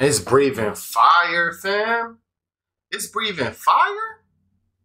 It's breathing fire, fam. It's breathing fire.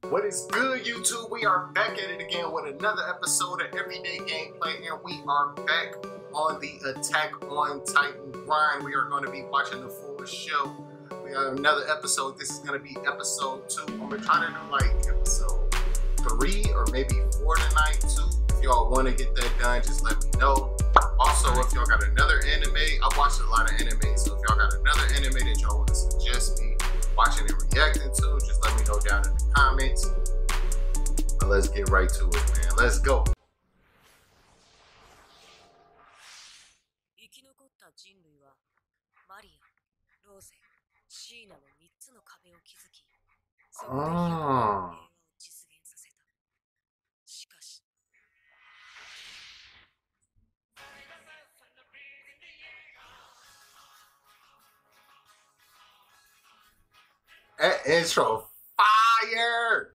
What is good, YouTube? We are back at it again with another episode of Everyday Gameplay, and we are back on the Attack on Titan grind. We are going to be watching the full show. We have another episode. This is going to be episode two. I'm going to try to do like episode three or maybe four tonight, too. If y'all want to get that done, just let me know. Also, if y'all got another anime, I watched a lot of anime, so if y'all got another anime that y'all want to suggest me watching and reacting to, just let me know down in the comments. But let's get right to it, man. Let's go. 生き残った人類はマリア、ローゼ、シーナの3つの壁を築き、そこで平和あを That intro fire!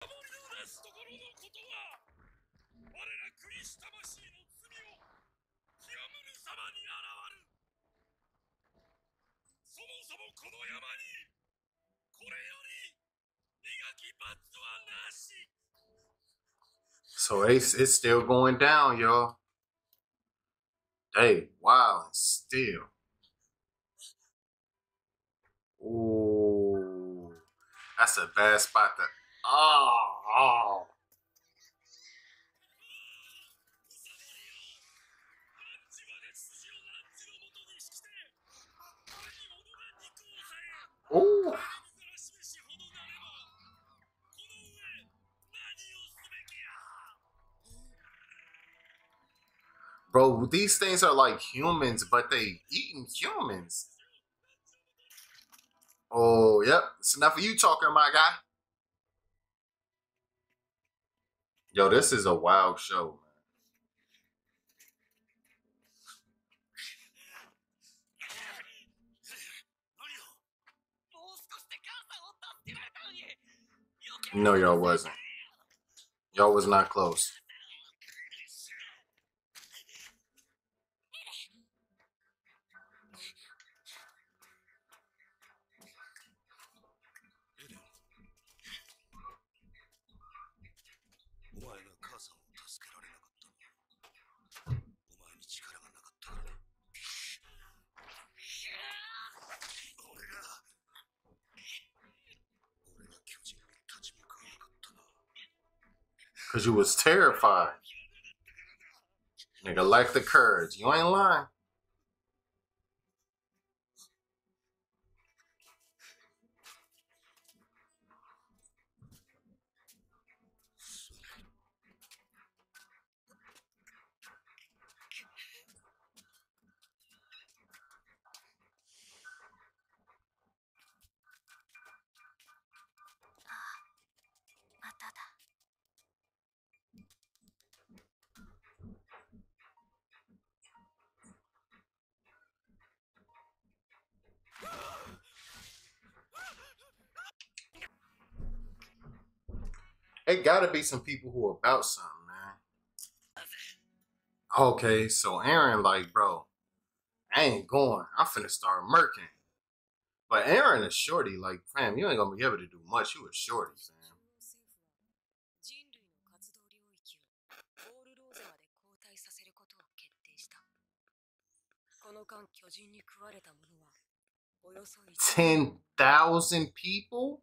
So it's, it's still going down, y'all. Hey, wow, still. Ooh. That's a bad spot. That oh, oh. Bro, these things are like humans, but they eating humans. Oh, yep. It's enough of you talking, my guy. Yo, this is a wild show, man. No, y'all wasn't. Y'all was not close. Because you was terrified. Nigga, lack the courage. You ain't lying. It gotta be some people who are about something, man. Okay, so Eren, like, bro, I ain't going. I'm finna start murking. But Eren is shorty, like, fam, you ain't gonna be able to do much. You a shorty, fam. Ten thousand people?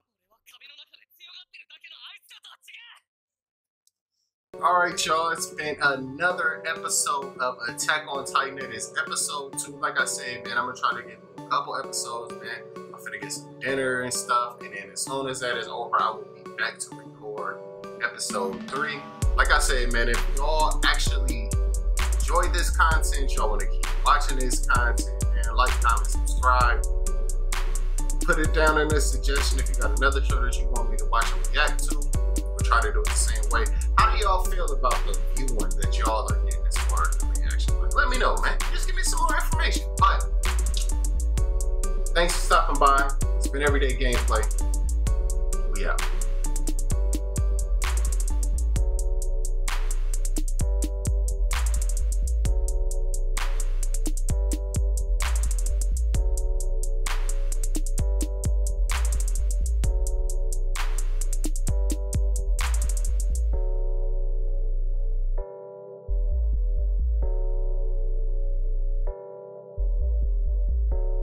All right, y'all. It's been another episode of Attack on Titan. It is episode two. Like I said, man, I'm gonna try to get a couple episodes, man. I'm gonna get some dinner and stuff, and then as soon as that is over, I will be back to record episode three. Like I said, man, if y'all actually enjoy this content, y'all want to keep watching this content, man, like, comment, subscribe. Put it down in the suggestion if you got another show that you want me to watch and react to. Try to do it the same way. How do y'all feel about the viewing that y'all are getting as far as the reaction? Like, let me know, man. Just give me some more information. But thanks for stopping by. It's been everyday gameplay.